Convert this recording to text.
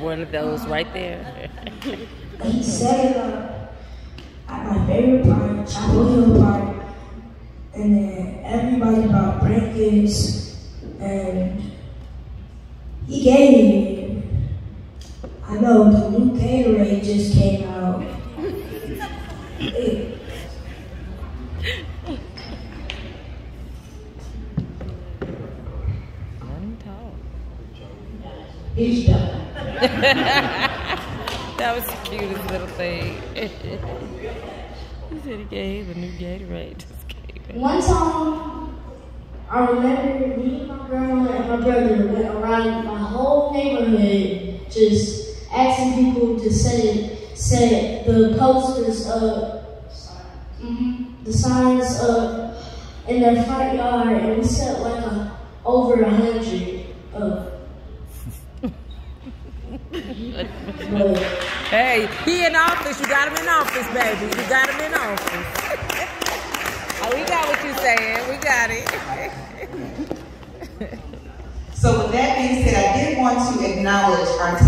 One of those right there. he set it up at my favorite park, Chapel Hill Park, and then everybody bought blankets, and he gave it. I know the new Gatorade just came out. It- He's done. That was the cutest little thing. he said he gave a new Gatorade. Just gave it. One time, I remember me, my grandma, and my brother went around my whole neighborhood just asking people to set set the posters up, mhm, the signs up in their front yard, and we set like a, over a hundred of. but Hey, he in office. You got him in office, baby. You got him in office. oh, we got what you saying. We got it. So with that being said, I did want to acknowledge our